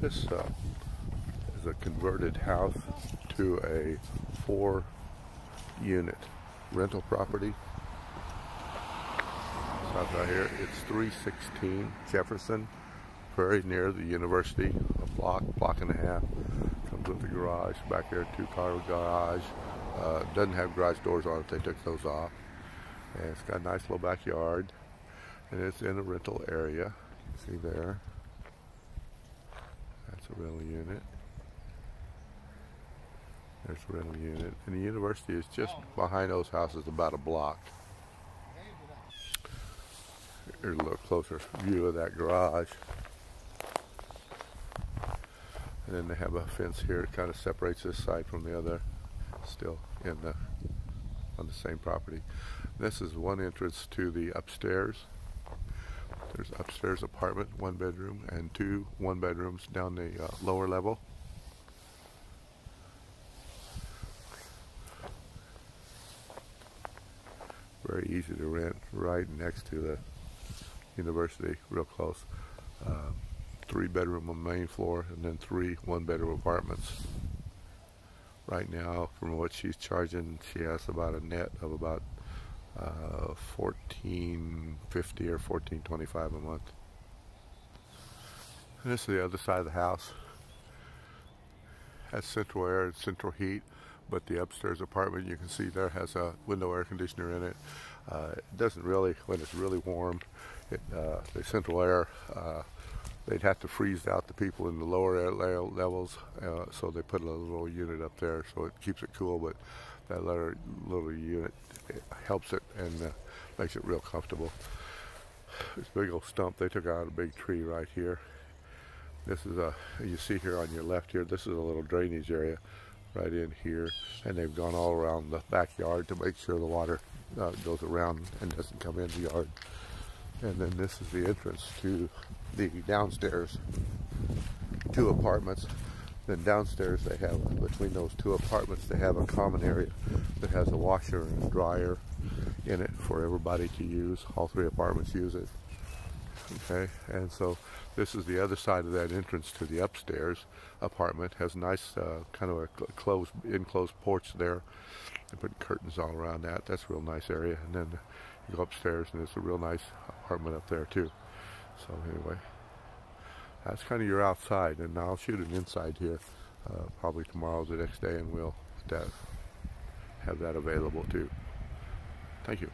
This uh, is a converted house to a four unit rental property. Stop right here. It's 316 Jefferson, very near the university. A block, block and a half. Comes with the garage. Back there, two car garage. Uh, doesn't have garage doors on it. They took those off. And it's got a nice little backyard. And it's in a rental area. You see there. A rental unit. There's a rental unit. And the university is just behind those houses about a block. Here's a little closer view of that garage. And then they have a fence here that kind of separates this side from the other, still in the on the same property. This is one entrance to the upstairs. There's upstairs apartment, one bedroom, and two one bedrooms down the uh, lower level. Very easy to rent, right next to the university, real close. Um, three bedroom on the main floor, and then three one bedroom apartments. Right now, from what she's charging, she has about a net of about uh, 1450 or 1425 a month. And this is the other side of the house. Has central air and central heat, but the upstairs apartment you can see there has a window air conditioner in it. Uh, it doesn't really, when it's really warm, it, uh, the central air, uh, they'd have to freeze out people in the lower levels, uh, so they put a little unit up there so it keeps it cool, but that little, little unit helps it and uh, makes it real comfortable. This big old stump, they took out a big tree right here. This is a, you see here on your left here, this is a little drainage area right in here. And they've gone all around the backyard to make sure the water uh, goes around and doesn't come in the yard. And then this is the entrance to the downstairs two apartments. Then downstairs they have, between those two apartments, they have a common area that has a washer and a dryer in it for everybody to use. All three apartments use it. Okay, and so this is the other side of that entrance to the upstairs apartment. Has a nice uh, kind of a closed, enclosed porch there. They put curtains all around that. That's a real nice area. And then you go upstairs and it's a real nice apartment up there too. So anyway, that's kind of your outside. And I'll shoot an inside here uh, probably tomorrow, the next day, and we'll have that available too. Thank you.